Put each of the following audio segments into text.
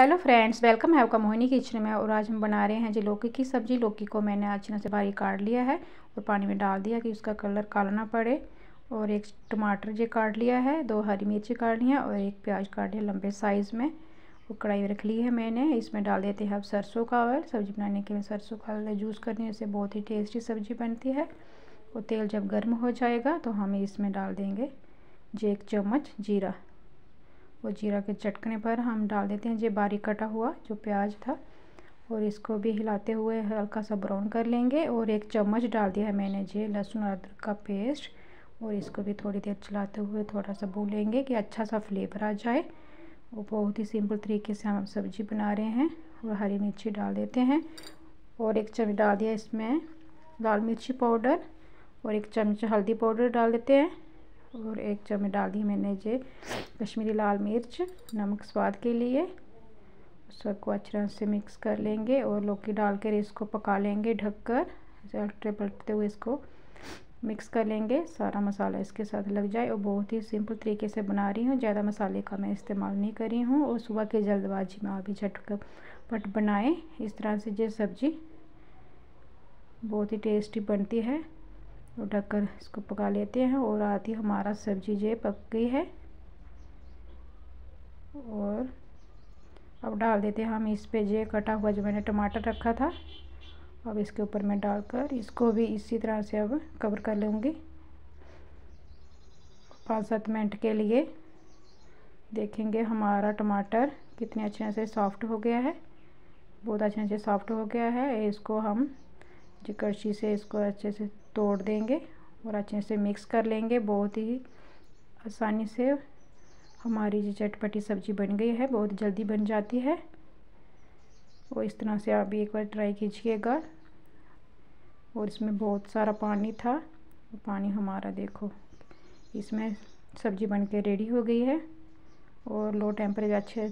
Hello friends welcome है आपका Mohini kitchen में और आज हम बना रहे हैं जी लौकी की सब्ज़ी। लौकी को मैंने अच्छी से बारीक काट लिया है और पानी में डाल दिया कि उसका कलर काला ना पड़े। और एक टमाटर जी काट लिया है, दो हरी मिर्ची काट ली हैं और एक प्याज काट लिया लंबे साइज़ में। वो कढ़ाई रख ली है मैंने, इसमें डाल देते हैं अब सरसों का ऑयल सब्ज़ी बनाने के लिए सरसों का ऑयल यूज़ करनी इससे बहुत ही टेस्टी सब्ज़ी बनती है। और तेल जब गर्म हो जाएगा तो हम इसमें डाल देंगे जी एक चम्मच जीरा। वो जीरा के चटकने पर हम डाल देते हैं। जो बारीक कटा हुआ जो प्याज था, और इसको भी हिलाते हुए हल्का सा ब्राउन कर लेंगे। और एक चम्मच डाल दिया है मैंने जी लहसुन अदरक का पेस्ट। और इसको भी थोड़ी देर चलाते हुए थोड़ा सा भूलेंगे कि अच्छा सा फ्लेवर आ जाए। वो बहुत ही सिंपल तरीके से हम सब्ज़ी बना रहे हैं और हरी मिर्ची डाल देते हैं। और एक चम्मच डाल दिया इसमें लाल मिर्ची पाउडर और एक चम्मच हल्दी पाउडर डाल देते हैं। और एक चम्मच डाल दी मैंने जे कश्मीरी लाल मिर्च, नमक स्वाद के लिए। सबको अच्छी तरह से मिक्स कर लेंगे और लौकी डाल कर इसको पका लेंगे ढककर। उल्टे पलटते हुए इसको मिक्स कर लेंगे। सारा मसाला इसके साथ लग जाए और बहुत ही सिंपल तरीके से बना रही हूँ। ज़्यादा मसाले का मैं इस्तेमाल नहीं कर रही हूँ और सुबह के जल्दबाजी में अभी झटक पट बनाएँ। इस तरह से ये सब्ज़ी बहुत ही टेस्टी बनती है। तो ढककर इसको पका लेते हैं और आती हमारा सब्ज़ी जो पक गई है। और अब डाल देते हैं हम इस पे जो कटा हुआ जो मैंने टमाटर रखा था, अब इसके ऊपर मैं डालकर इसको भी इसी तरह से अब कवर कर लूँगी। पाँच सात मिनट के लिए देखेंगे हमारा टमाटर कितने अच्छे से सॉफ्ट हो गया है, बहुत अच्छे से सॉफ्ट हो गया है। इसको हम जो कड़छी से इसको अच्छे से तोड़ देंगे और अच्छे से मिक्स कर लेंगे। बहुत ही आसानी से हमारी जो चटपटी सब्ज़ी बन गई है, बहुत जल्दी बन जाती है। और इस तरह से आप भी एक बार ट्राई कीजिएगा। और इसमें बहुत सारा पानी था। पानी हमारा देखो, इसमें सब्ज़ी बन के रेडी हो गई है। और लो टेम्परेचर अच्छे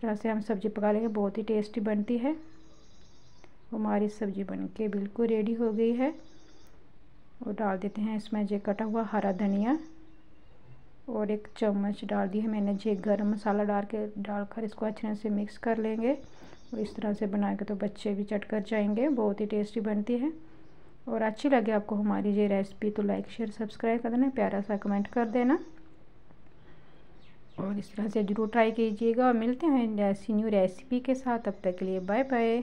तरह से हम सब्ज़ी पका लेंगे, बहुत ही टेस्टी बनती है। हमारी सब्ज़ी बन के बिल्कुल रेडी हो गई है। और डाल देते हैं। इसमें जो कटा हुआ हरा धनिया और एक चम्मच डाल दी है मैंने। जो गरम मसाला डाल के, डालकर इसको अच्छे से मिक्स कर लेंगे। और इस तरह से बना के तो बच्चे भी चट कर जाएँगे। बहुत ही टेस्टी बनती है। और अच्छी लगे आपको हमारी ये रेसिपी तो लाइक, शेयर, सब्सक्राइब कर देना। प्यारा सा कमेंट कर देना। और इस तरह से ज़रूर ट्राई कीजिएगा। और मिलते हैं ऐसी न्यू रेसिपी के साथ। अब तक के लिए बाय बाय।